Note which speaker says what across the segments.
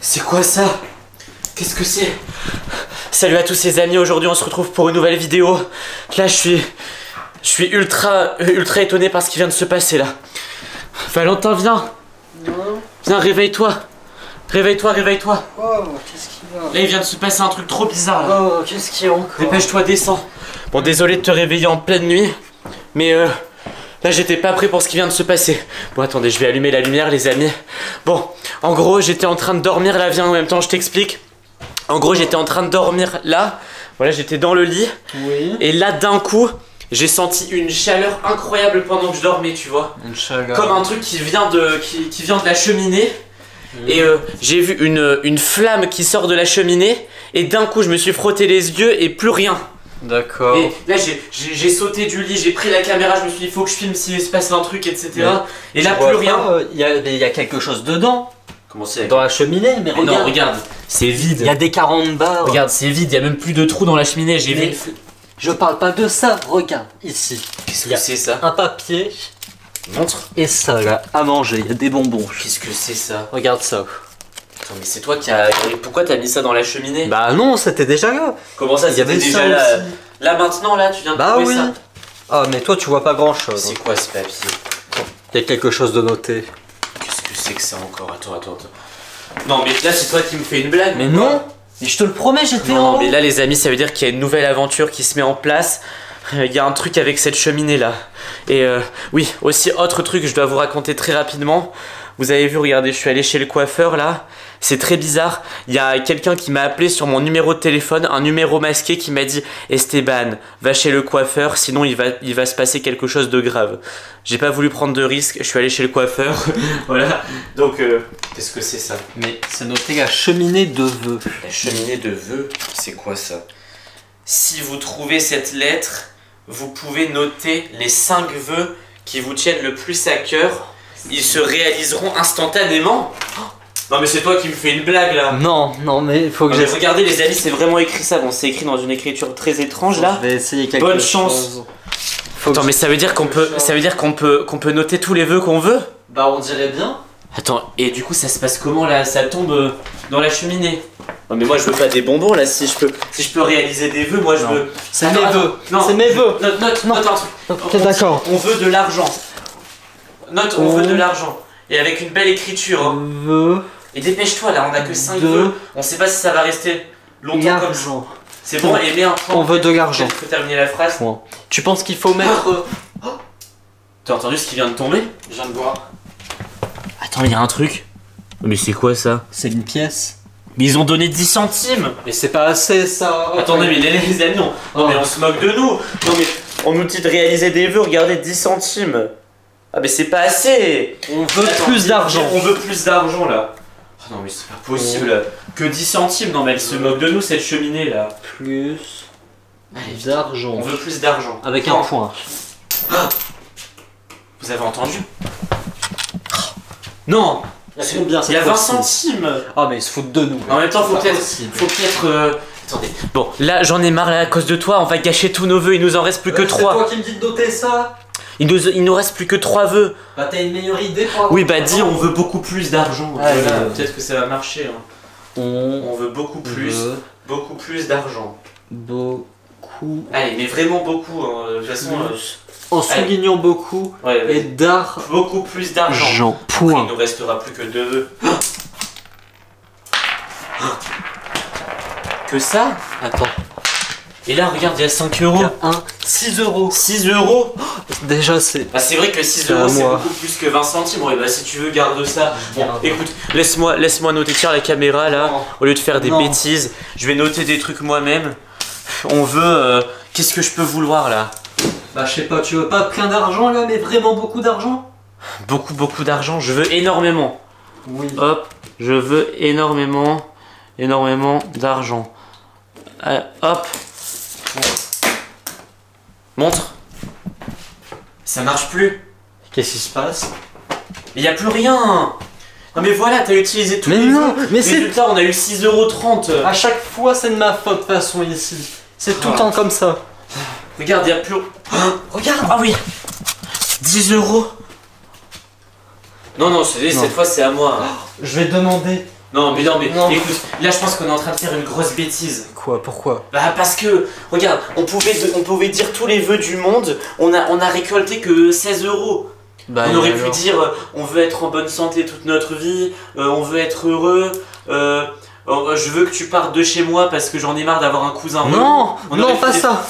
Speaker 1: C'est quoi ça? Qu'est-ce que c'est? Salut à tous ces amis, aujourd'hui on se retrouve pour une nouvelle vidéo. Là je suis... Je suis ultra, ultra étonné par ce qui vient de se passer là. Valentin, viens. Viens, réveille-toi. Réveille-toi, réveille-toi.
Speaker 2: Oh, qu'est-ce qu'il y a
Speaker 1: Là il vient de se passer un truc trop bizarre là.
Speaker 2: Oh, qu'est-ce qu'il y a encore?
Speaker 1: Dépêche-toi, descends. Bon, désolé de te réveiller en pleine nuit, mais euh, là j'étais pas prêt pour ce qui vient de se passer. Bon, attendez, je vais allumer la lumière, les amis. Bon, en gros, j'étais en train de dormir là, viens en même temps, je t'explique. En gros, j'étais en train de dormir là, voilà, j'étais dans le lit,
Speaker 2: Oui.
Speaker 1: et là d'un coup, j'ai senti une chaleur incroyable pendant que je dormais, tu vois.
Speaker 2: Une chaleur.
Speaker 1: Comme un truc qui vient de, qui, qui vient de la cheminée. Et euh, j'ai vu une, une flamme qui sort de la cheminée, et d'un coup, je me suis frotté les yeux et plus rien.
Speaker 2: D'accord.
Speaker 1: Et là, j'ai- sauté du lit, j'ai pris la caméra, je me suis dit, faut que je filme s'il se passe un truc, etc.
Speaker 2: Mais
Speaker 1: Et là, plus rien.
Speaker 2: pas, euh, Il y, a, il y a quelque chose dedans.
Speaker 1: Comment c'est
Speaker 2: Dans la cheminée, mais
Speaker 1: Non,
Speaker 2: regarde.
Speaker 1: regarde, c'est vide.
Speaker 2: Il y a des 40 barres.
Speaker 1: Regarde, c'est vide, il y a même plus de trous dans la cheminée, j'ai vu.
Speaker 2: Je parle pas de ça. Regarde, ici.
Speaker 1: Qu'est-ce
Speaker 2: il
Speaker 1: que c'est ça
Speaker 2: Un papier
Speaker 1: Montre.
Speaker 2: et ça, là, à manger. Il y a des bonbons.
Speaker 1: Qu'est-ce que c'est ça
Speaker 2: Regarde ça.
Speaker 1: Attends, mais c'est toi qui as. Pourquoi t'as mis ça dans la cheminée
Speaker 2: Bah non, c'était déjà là.
Speaker 1: Comment ça, c'était déjà
Speaker 2: ça
Speaker 1: là
Speaker 2: aussi.
Speaker 1: Là maintenant, là, tu viens de
Speaker 2: Bah
Speaker 1: trouver
Speaker 2: oui.
Speaker 1: ça
Speaker 2: Ah, mais toi, tu vois pas grand chose.
Speaker 1: C'est quoi ce papier
Speaker 2: Il y a quelque chose de noté.
Speaker 1: Qu'est-ce que c'est que ça encore? Attends, attends, attends. Non, mais là, c'est toi qui me fais une blague
Speaker 2: Mais non Mais je te le promets, j'étais
Speaker 1: Non,
Speaker 2: en
Speaker 1: mais là, les amis, ça veut dire qu'il y a une nouvelle aventure qui se met en place. Il y a un truc avec cette cheminée là. Et euh, oui, aussi, autre truc, je dois vous raconter très rapidement. Vous avez vu, regardez, je suis allé chez le coiffeur là. C'est très bizarre. Il y a quelqu'un qui m'a appelé sur mon numéro de téléphone, un numéro masqué qui m'a dit Esteban, va chez le coiffeur, sinon il va, il va se passer quelque chose de grave. J'ai pas voulu prendre de risque, je suis allé chez le coiffeur. voilà. Donc, euh, qu'est-ce que c'est ça?
Speaker 2: Mais c'est noté la cheminée de vœux.
Speaker 1: la cheminée de vœux, c'est quoi ça? Si vous trouvez cette lettre, vous pouvez noter les 5 vœux qui vous tiennent le plus à cœur. Ils se réaliseront instantanément. Oh non mais c'est toi qui me fais une blague là.
Speaker 2: Non, non, mais il faut que j'essaie.
Speaker 1: regardez les amis, c'est vraiment écrit ça. Bon, c'est écrit dans une écriture très étrange là.
Speaker 2: Je vais essayer quelque
Speaker 1: Bonne
Speaker 2: chose.
Speaker 1: chance.
Speaker 2: Faut
Speaker 1: Attends, mais ça veut dire qu'on peut, ça veut dire qu'on peut, qu'on peut noter tous les vœux qu'on veut?
Speaker 2: Bah, on dirait bien.
Speaker 1: Attends, et du coup ça se passe comment là? Ça tombe euh, dans la cheminée Non mais moi je veux pas des bonbons là, si je peux, si je peux réaliser des vœux, moi je
Speaker 2: Non.
Speaker 1: veux.
Speaker 2: C'est mes vœux.
Speaker 1: non.
Speaker 2: C'est mes vœux.
Speaker 1: Note, note,
Speaker 2: Non.
Speaker 1: note un truc.
Speaker 2: D'accord.
Speaker 1: On veut de l'argent. Note, on
Speaker 2: On-
Speaker 1: veut de l'argent. Et avec une belle écriture. hein.
Speaker 2: Vœux.
Speaker 1: Et dépêche-toi là, on a que 5
Speaker 2: De-
Speaker 1: vœux. On sait pas si ça va rester longtemps comme ça. C'est bon, et mets un point.
Speaker 2: On veut de l'argent.
Speaker 1: Il faut terminer la phrase.
Speaker 2: Tu penses qu'il faut mettre. euh,
Speaker 1: T'as entendu ce qui vient de tomber?
Speaker 2: Je viens de voir.
Speaker 1: Attends, il y a un truc. Mais c'est quoi ça?
Speaker 2: C'est une pièce.
Speaker 1: Mais ils ont donné 10 centimes
Speaker 2: Mais c'est pas assez ça.
Speaker 1: Attendez, mais les, les amis, non. Non, mais on se moque de nous. Non, mais on nous dit de réaliser des vœux, regardez, 10 centimes. Ah, mais c'est pas assez.
Speaker 2: On veut
Speaker 1: Attends,
Speaker 2: plus d'argent.
Speaker 1: On veut plus d'argent là. Ah non, mais c'est pas possible. Que 10 centimes. Non, mais elle se moque de nous, cette cheminée là.
Speaker 2: Plus d'argent.
Speaker 1: On veut plus d'argent.
Speaker 2: Avec un point.
Speaker 1: Vous avez entendu? Non
Speaker 2: Il y a combien
Speaker 1: Il y a
Speaker 2: cette
Speaker 1: 20
Speaker 2: fois-ci?
Speaker 1: centimes
Speaker 2: Ah, mais ils se foutent de nous.
Speaker 1: En même temps, faut peut-être. Faut peut-être. euh, Attendez. Bon, là, j'en ai marre là, à cause de toi. On va gâcher tous nos vœux. Il nous en reste plus que
Speaker 2: Ouais,
Speaker 1: 3.
Speaker 2: C'est toi qui me dis de noter ça
Speaker 1: Il nous, il nous reste plus que 3 vœux.
Speaker 2: Bah, t'as une meilleure idée pour
Speaker 1: Oui, bah dis, on veut beaucoup plus d'argent.
Speaker 2: Ouais.
Speaker 1: Peut-être que ça va marcher. hein.
Speaker 2: On
Speaker 1: On veut beaucoup plus,
Speaker 2: veut
Speaker 1: beaucoup plus d'argent.
Speaker 2: beaucoup.
Speaker 1: Allez, mais vraiment beaucoup. hein. De toute façon, euh.
Speaker 2: En soulignant beaucoup
Speaker 1: ouais,
Speaker 2: et d'argent.
Speaker 1: beaucoup plus d'argent. Il
Speaker 2: Point.
Speaker 1: nous restera plus que deux vœux. Que ça?
Speaker 2: Attends.
Speaker 1: Et là, regarde, il y a 5
Speaker 2: Il
Speaker 1: euros.
Speaker 2: y a un 6 euros.
Speaker 1: 6 euros
Speaker 2: Déjà, c'est.
Speaker 1: Ah, c'est vrai que 6
Speaker 2: C'est à
Speaker 1: euros, c'est beaucoup plus que 20 centimes. Ouais, bah si tu veux, garde ça. Bon, écoute, laisse-moi laisse noter. Tiens, la caméra là.
Speaker 2: Non.
Speaker 1: Au lieu de faire des
Speaker 2: Non.
Speaker 1: bêtises, je vais noter des trucs moi-même. On veut. euh, Qu'est-ce que je peux vouloir là?
Speaker 2: Bah, je sais pas, tu veux pas plein d'argent là, mais vraiment beaucoup d'argent?
Speaker 1: Beaucoup, beaucoup d'argent. Je veux énormément.
Speaker 2: Oui.
Speaker 1: Hop, je veux énormément, énormément d'argent. Euh, hop. Montre. Ça marche plus.
Speaker 2: Qu'est-ce qui se passe?
Speaker 1: Il y a plus rien. Non mais voilà, t'as utilisé tous
Speaker 2: Mais
Speaker 1: les
Speaker 2: non, mais c'est-
Speaker 1: Résultat, on a eu 6,30€.
Speaker 2: À chaque fois, c'est de ma faute, de toute façon, ici. C'est tout le temps comme ça.
Speaker 1: Regarde, il y a plus. regarde. Ah oui. 10 euros. Non, non, c'est-
Speaker 2: Non.
Speaker 1: cette fois c'est à moi.
Speaker 2: Je vais demander
Speaker 1: Non, mais non, mais
Speaker 2: Non.
Speaker 1: écoute, là je pense qu'on est en train de faire une grosse bêtise.
Speaker 2: Quoi Pourquoi?
Speaker 1: Bah parce que, regarde, on pouvait, on pouvait dire tous les vœux du monde, on a, on a récolté que 16 euros.
Speaker 2: Bah,
Speaker 1: on aurait pu dire, euh, on veut être en bonne santé toute notre vie, euh, on veut être heureux, euh, je veux que tu partes de chez moi parce que j'en ai marre d'avoir un cousin.
Speaker 2: Non
Speaker 1: On
Speaker 2: Non, pas
Speaker 1: fait-
Speaker 2: ça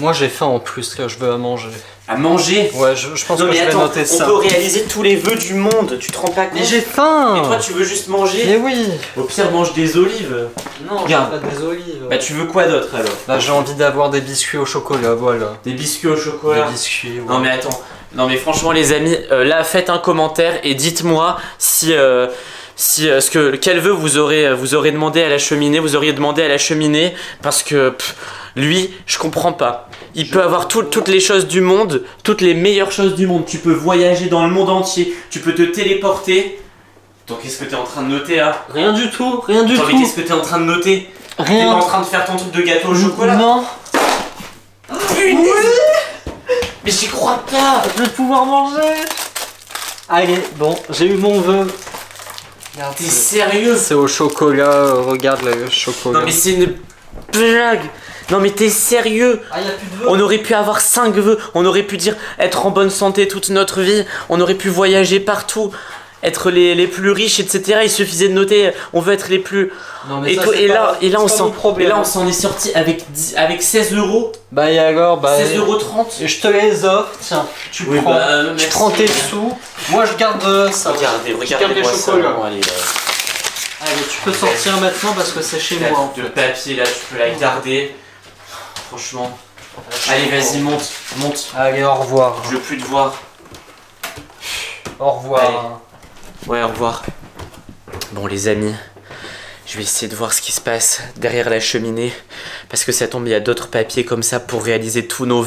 Speaker 2: Moi j'ai faim en plus, là, je veux à manger.
Speaker 1: À manger.
Speaker 2: Ouais, je, je pense
Speaker 1: Non
Speaker 2: que
Speaker 1: mais
Speaker 2: je vais
Speaker 1: attends,
Speaker 2: noter
Speaker 1: on
Speaker 2: ça.
Speaker 1: peut réaliser tous les vœux du monde, tu te rends pas compte
Speaker 2: Mais j'ai faim
Speaker 1: Et toi tu veux juste manger
Speaker 2: Mais oui
Speaker 1: Au pire mange des olives.
Speaker 2: Non,
Speaker 1: Regarde.
Speaker 2: j'ai pas des olives.
Speaker 1: Bah tu veux quoi d'autre alors
Speaker 2: Bah, j'ai envie d'avoir des biscuits au chocolat, voilà.
Speaker 1: Des biscuits au chocolat
Speaker 2: Des biscuits, ouais.
Speaker 1: Non mais attends, non mais franchement les amis, euh, là faites un commentaire et dites-moi si euh, si euh, ce que quel vœu vous aurez euh, vous aurez demandé à la cheminée, vous auriez demandé à la cheminée parce que pff, lui, je comprends pas. Il peut avoir tout- toutes les choses du monde, toutes les meilleures choses du monde. Tu peux voyager dans le monde entier, tu peux te téléporter. Attends, qu'est-ce que t'es en train de noter là?
Speaker 2: Rien du tout, rien du
Speaker 1: Attends, mais
Speaker 2: tout.
Speaker 1: qu'est-ce que t'es en train de noter? T'es pas
Speaker 2: Rien.
Speaker 1: en train de faire ton truc de gâteau au chocolat?
Speaker 2: Non.
Speaker 1: Punaise Mais j'y crois pas
Speaker 2: Je vais pouvoir manger. Allez, bon, j'ai eu mon vœu. Regarde,
Speaker 1: T'es
Speaker 2: c'est-
Speaker 1: sérieux
Speaker 2: C'est au chocolat, euh, regarde le chocolat.
Speaker 1: Non mais c'est une blague. Non mais t'es sérieux
Speaker 2: Ah, y a plus de vœux.
Speaker 1: On aurait pu avoir 5 vœux, on aurait pu dire être en bonne santé toute notre vie, on aurait pu voyager partout, être les, les plus riches, etc. Il suffisait de noter on veut être les plus...
Speaker 2: Non, mais
Speaker 1: Et,
Speaker 2: ça,
Speaker 1: et
Speaker 2: pas-
Speaker 1: là, et là on s'en et là on s'en est sorti avec, 10 avec 16 euros,
Speaker 2: Bah, et alors, bah.
Speaker 1: 16 euros 30
Speaker 2: Et je te les offre, tiens. Tu
Speaker 1: Oui,
Speaker 2: prends.
Speaker 1: bah, euh,
Speaker 2: tu prends tes sous. Moi, je garde euh, ça.
Speaker 1: Regardez,
Speaker 2: garde
Speaker 1: regardez
Speaker 2: les
Speaker 1: moi ça.
Speaker 2: chocolats.
Speaker 1: Bon, allez,
Speaker 2: tu peux sortir maintenant parce que c'est chez
Speaker 1: La
Speaker 2: moi. en
Speaker 1: de
Speaker 2: fait.
Speaker 1: papier là, tu peux la garder. Franchement. Allez vas-y monte, monte.
Speaker 2: Allez, au revoir.
Speaker 1: Je veux plus te voir.
Speaker 2: Au revoir.
Speaker 1: Allez. Ouais, au revoir. Bon, les amis, je vais essayer de voir ce qui se passe derrière la cheminée. Parce que ça tombe, il y a d'autres papiers comme ça pour réaliser tous nos.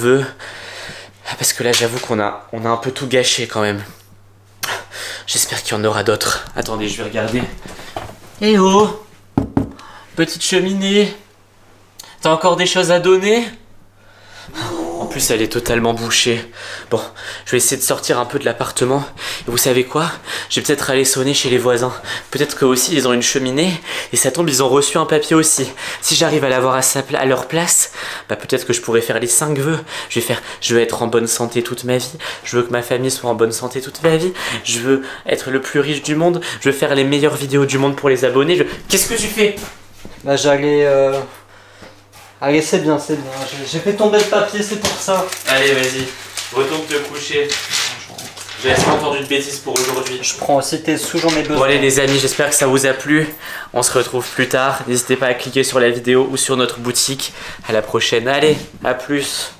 Speaker 1: Ah, Parce que là, j'avoue qu'on a, a un peu tout gâché quand même. J'espère qu'il y en aura d'autres. Attendez, je vais regarder. Eh oh Petite cheminée T'as encore des choses à donner? Plus, elle est totalement bouchée. Bon, je vais essayer de sortir un peu de l'appartement. Et vous savez quoi? Je vais peut-être aller sonner chez les voisins. Peut-être qu'eux aussi ils ont une cheminée. Et ça tombe, ils ont reçu un papier aussi. Si j'arrive à l'avoir à, à leur place, bah peut-être que je pourrais faire les 5 vœux. Je vais faire je veux être en bonne santé toute ma vie. Je veux que ma famille soit en bonne santé toute ma vie. Je veux être le plus riche du monde. Je veux faire les meilleures vidéos du monde pour les abonnés. Qu'est-ce que tu fais?
Speaker 2: Bah, j'allais. Euh... Allez, c'est bien, c'est bien. J'ai- fait tomber le papier, c'est pour ça.
Speaker 1: Allez, vas-y. Retourne te coucher. J'ai assez entendu de bêtises pour aujourd'hui.
Speaker 2: Je prends aussi tes sous, j'en ai besoin.
Speaker 1: Bon allez les amis, j'espère que ça vous a plu. On se retrouve plus tard. N'hésitez pas à cliquer sur la vidéo ou sur notre boutique. À la prochaine. Allez, à plus.